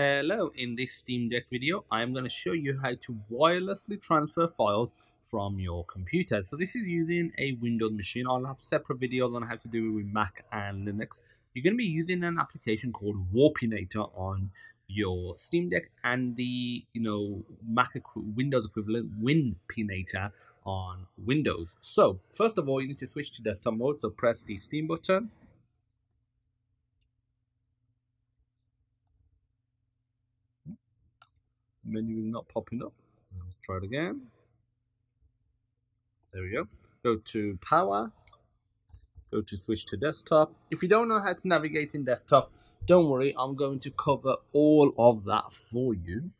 Hello, in this Steam Deck video, I'm going to show you how to wirelessly transfer files from your computer. So this is using a Windows machine. I'll have separate videos on how to do it with Mac and Linux. You're going to be using an application called Warpinator on your Steam Deck and the you know Mac Windows equivalent Winpinator on Windows. So first of all, you need to switch to desktop mode. So press the Steam button menu is not popping up. Let's try it again. There we go. Go to power. Go to switch to desktop. If you don't know how to navigate in desktop, don't worry. I'm going to cover all of that for you.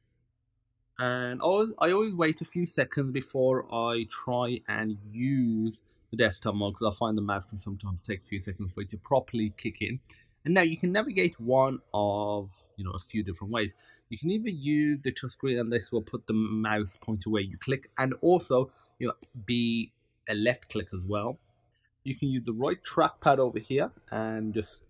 And I always wait a few seconds before I try and use the desktop mode because I find the mouse can sometimes take a few seconds for it to properly kick in. And now you can navigate one of you know a few different ways. You can either use the touchscreen and this will put the mouse pointer where you click and also you know, be a left click as well. You can use the right trackpad over here and just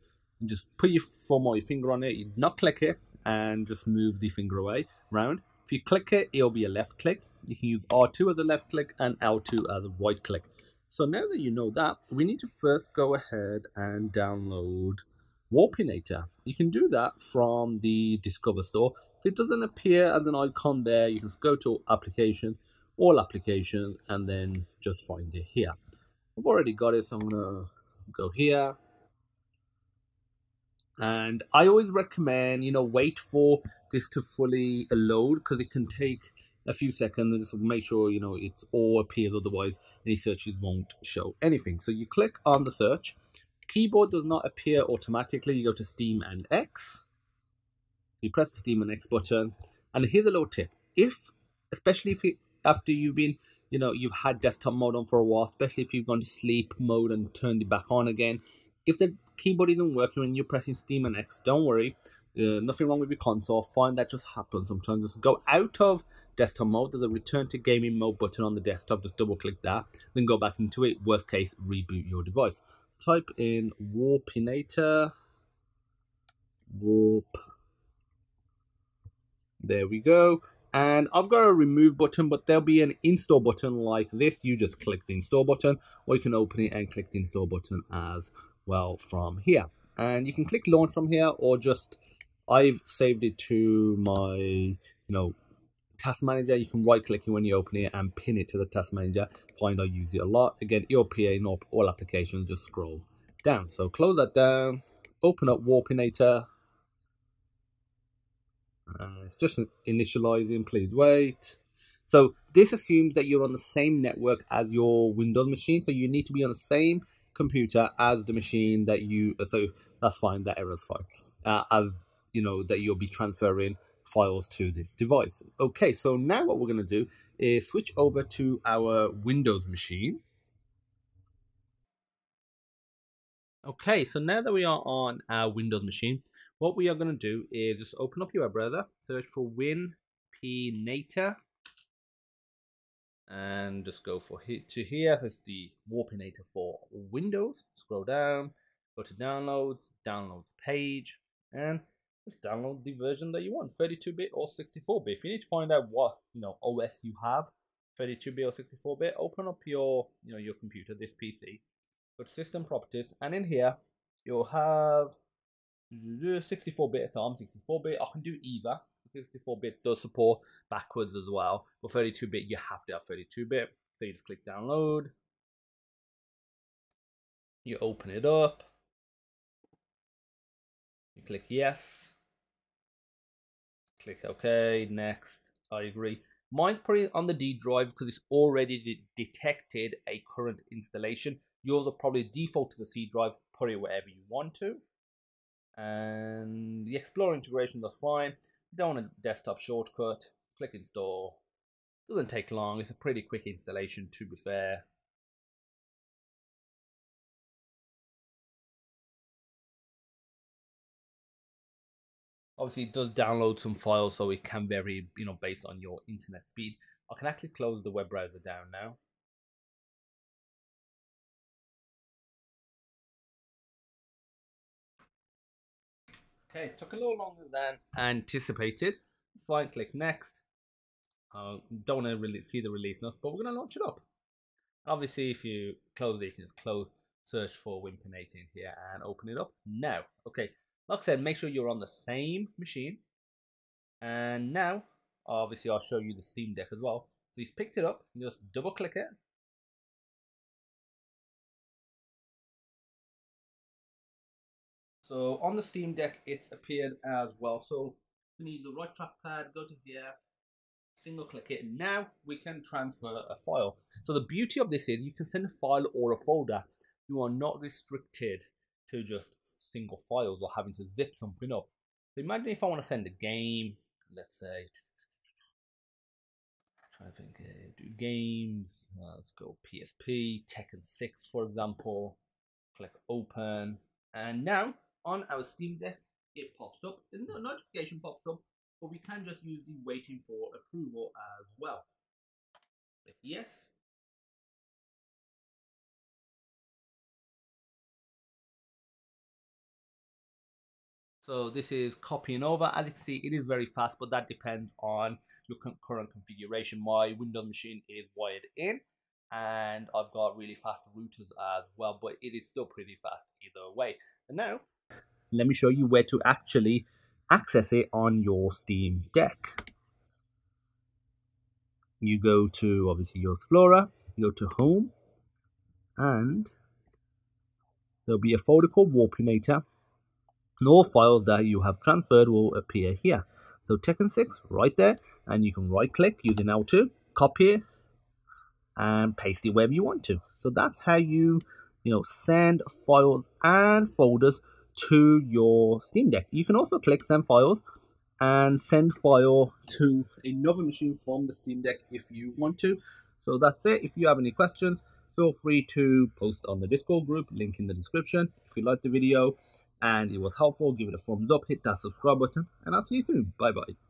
just put your thumb or your finger on it, you not click it and just move the finger away round. If you click it, it'll be a left click. You can use R2 as a left click and L2 as a right click. So now that you know that, we need to first go ahead and download Warpinator. You can do that from the Discover Store. It doesn't appear as an icon there, you can go to Application, All Applications, and then just find it here. I've already got it, so I'm to go here. And I always recommend, you know, wait for this to fully load because it can take a few seconds and just make sure, you know, it's all appears. Otherwise, any searches won't show anything. So you click on the search Keyboard does not appear automatically. You go to Steam and X. You press the Steam and X button. And here's a little tip. If, especially if it, after you've been, you know, you've had desktop mode on for a while, especially if you've gone to sleep mode and turned it back on again, if the keyboard isn't working when you're pressing Steam and X, don't worry. Uh, nothing wrong with your console. Find that just happens sometimes. Just go out of desktop mode. There's a return to gaming mode button on the desktop. Just double click that. Then go back into it. Worst case, reboot your device type in warpinator warp there we go. And I've got a remove button but there'll be an install button like this. You just click the install button or you can open it and click the install button as well from here. And you can click launch from here or just I've saved it to my you know task manager. You can right click it when you open it and pin it to the task manager. Find I use it a lot. Again, EOPA all, all applications, just scroll down. So close that down, open up Warpinator. Uh, it's just initializing, please wait. So this assumes that you're on the same network as your Windows machine. So you need to be on the same computer as the machine that you, so that's fine, that error's fine. Uh, as, you know, that you'll be transferring files to this device. Okay, so now what we're going to do is switch over to our Windows machine. Okay, so now that we are on our Windows machine, what we are going to do is just open up your web browser, search for WinPinator, and just go for hit to here. So it's the Warpinator for Windows. Scroll down, go to downloads, downloads page, and just download the version that you want 32-bit or 64-bit if you need to find out what you know os you have 32-bit or 64-bit open up your you know your computer this pc go to system properties and in here you'll have 64-bit so i'm 64-bit i can do either 64-bit does support backwards as well but 32-bit you have to have 32-bit so you just click download you open it up you click yes Click OK, next, I agree. Mine's probably on the D drive because it's already de detected a current installation. Yours will probably default to the C drive, put it wherever you want to. And the Explorer integrations are fine. You don't want a desktop shortcut, click install. Doesn't take long, it's a pretty quick installation to be fair. Obviously, it does download some files, so it can vary, you know, based on your internet speed. I can actually close the web browser down now. Okay, took a little longer than anticipated. Fine, click next. Don't want to really see the release notes, but we're going to launch it up. Obviously, if you close it, you can just close, search for Winpinator here and open it up now. Okay, like I said, make sure you're on the same machine. And now, obviously, I'll show you the Steam Deck as well. So he's picked it up, you just double click it. So on the Steam Deck, it's appeared as well. So you need the right trackpad, go to here, single click it, and now we can transfer a file. So the beauty of this is you can send a file or a folder. You are not restricted to just single files or having to zip something up. So imagine if I want to send a game, let's say, to think, uh, do games, uh, let's go PSP, Tekken 6 for example, click open, and now on our Steam Deck, it pops up, the notification pops up, but we can just use the waiting for approval as well. Click yes. So this is copying over. As you can see, it is very fast, but that depends on your current configuration. My Windows machine is wired in, and I've got really fast routers as well, but it is still pretty fast either way. And now, let me show you where to actually access it on your Steam Deck. You go to obviously your Explorer, you go to Home, and there'll be a folder called Warpinator, and all files that you have transferred will appear here. So Tekken 6 right there, and you can right click using L2, copy it, and paste it wherever you want to. So that's how you, you know, send files and folders to your Steam Deck. You can also click send files and send file to another machine from the Steam Deck if you want to. So that's it. If you have any questions, feel free to post on the Discord group, link in the description. If you liked the video and it was helpful, give it a thumbs up, hit that subscribe button, and I'll see you soon. Bye bye.